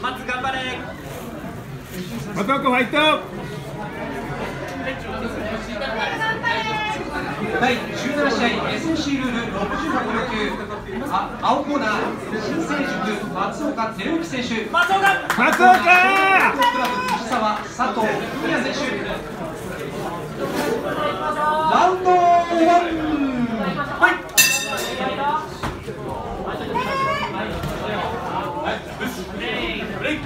松頑張れ。松岡ファイト第17試合 SC ルール65キロ級あ青コーナー新成塾松岡照之選手松岡松岡クラブ藤沢佐藤文也選手ラウンドワンはいプレイ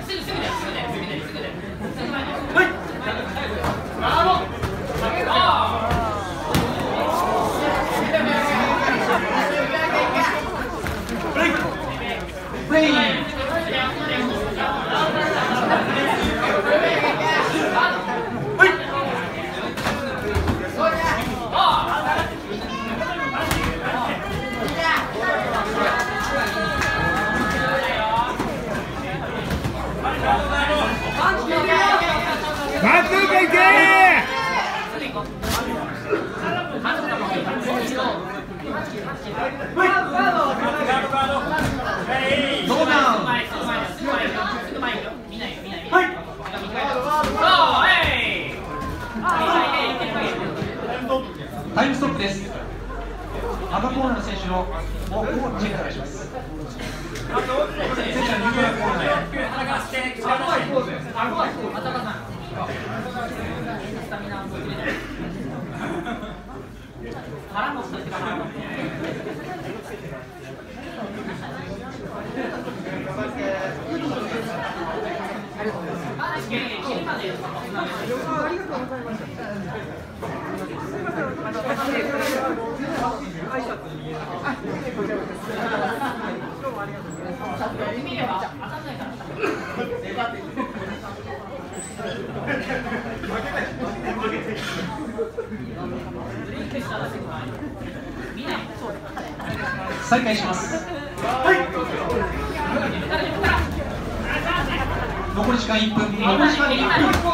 松岡いけドーダウンタイムストップです赤コーナーの選手のもうもうチェックお願い。します選手はニュートラルコーナーへ再開します。はい。残り時間1分。残り時間1分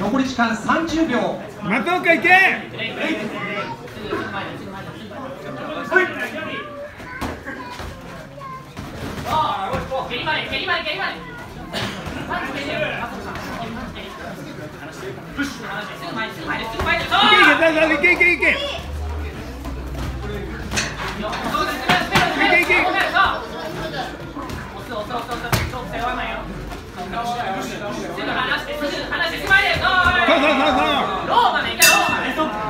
残り時間30秒。松岡行け！蹴前前前すぐ前すぐ前すぐ前いけいいけいけいけ。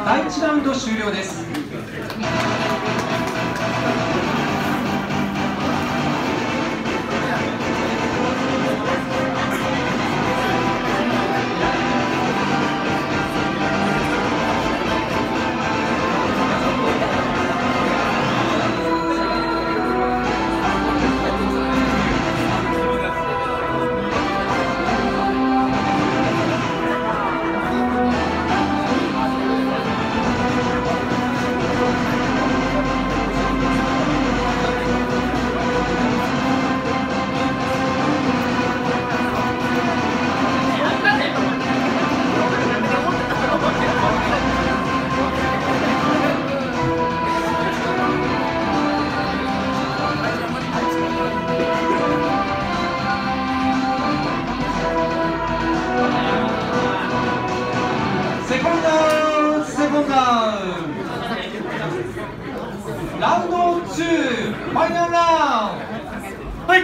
第1ラウンド終了ですラウンド2ファイナルラウンドはい。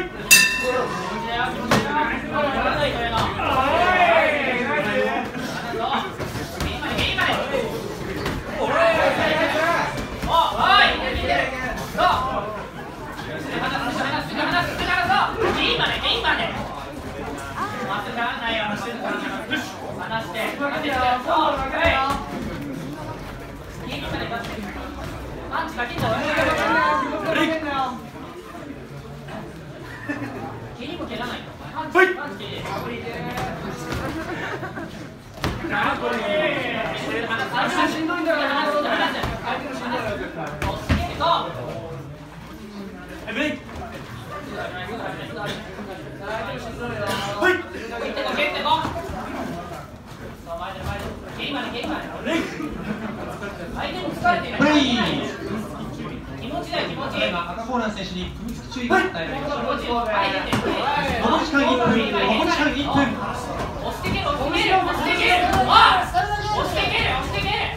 してそうはい。パンチかけんじゃい相手も疲れてい。ない。気持ちだよ気持ち。今赤コーナー選手に組みつき注意が与えられました気持ち。はい出て。残り時間1分残り時間1分押してける押してける押してける。押してける押してける。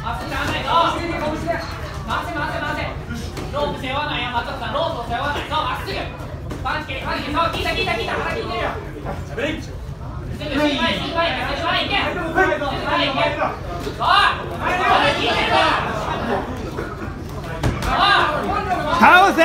まっすぐないぞ。回せ回せ回せ。ロープ背負わないよ松岡さんロープを背負わない。そうまっすぐ。パンチ蹴りパンチ蹴りそう聞いた聞いた聞いた腹聞いてるよ。ブレイクすぐ前前前前前行け。前行け。おい。腹聞いてるわ。おい。倒せ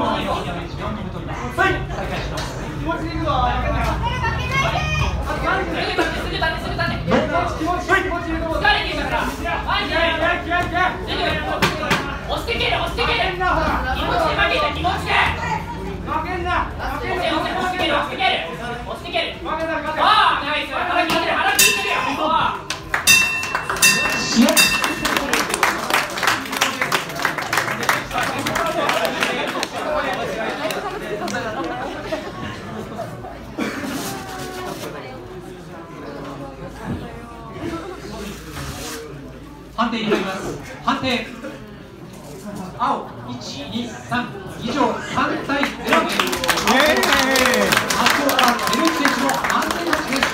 してける押しけるああナイス腹効いてる腹効いてるよ試合判定に入ります。判定。青123以上3対0発表から、照井選手の安全なレ